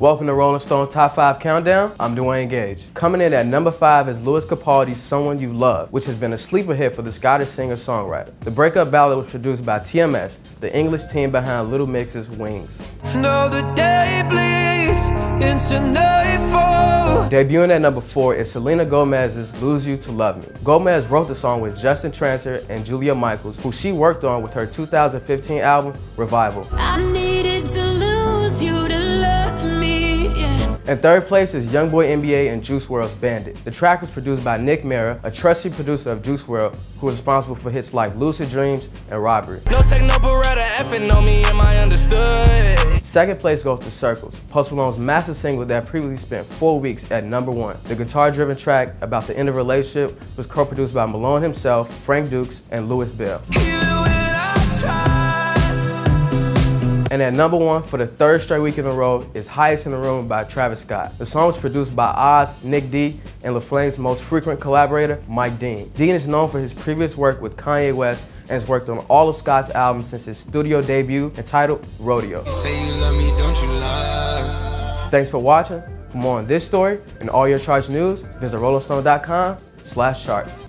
Welcome to Rolling Stone Top 5 Countdown. I'm Dwayne Gage. Coming in at number 5 is Lewis Capaldi's Someone You Love, which has been a sleeper hit for the Scottish singer-songwriter. The breakup ballad was produced by TMS, the English team behind Little Mix's Wings. the day bleeds into nightfall. Debuting at number 4 is Selena Gomez's Lose You to Love Me. Gomez wrote the song with Justin Tranter and Julia Michaels, who she worked on with her 2015 album, Revival. In third place is Youngboy NBA and Juice WRLD's Bandit. The track was produced by Nick Mira, a trusted producer of Juice WRLD, who was responsible for hits like Lucid Dreams and Robbery. No no beretta, effing on me, am I understood? Second place goes to Circles, Post Malone's massive single that previously spent four weeks at number one. The guitar-driven track about the end of a relationship was co-produced by Malone himself, Frank Dukes, and Louis Bell. And at number one for the third straight week in a row is Highest in the Room by Travis Scott. The song was produced by Oz, Nik D, and LaFlame's most frequent collaborator, Mike Dean. Dean is known for his previous work with Kanye West and has worked on all of Scott's albums since his studio debut entitled Rodeo. Me, Thanks for watching. For more on this story and all your charts news, visit rollingstone.com slash charts.